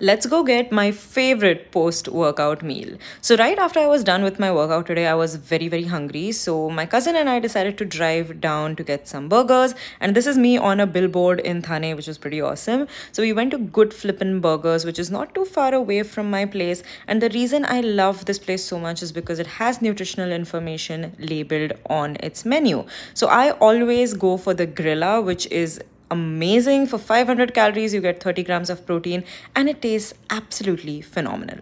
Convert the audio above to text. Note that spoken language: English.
let's go get my favorite post workout meal. So, right after I was done with my workout today, I was very, very hungry. So, my cousin and I decided to drive down to get some burgers. And this is me on a billboard in Thane, which was pretty awesome. So, we went to Good Flippin' Burgers, which is not too far away from my place. And the reason I love this place so much is because it has nutritional information labeled on its menu. So, I always go for the Grilla, which is amazing. For 500 calories, you get 30 grams of protein, and it tastes absolutely phenomenal.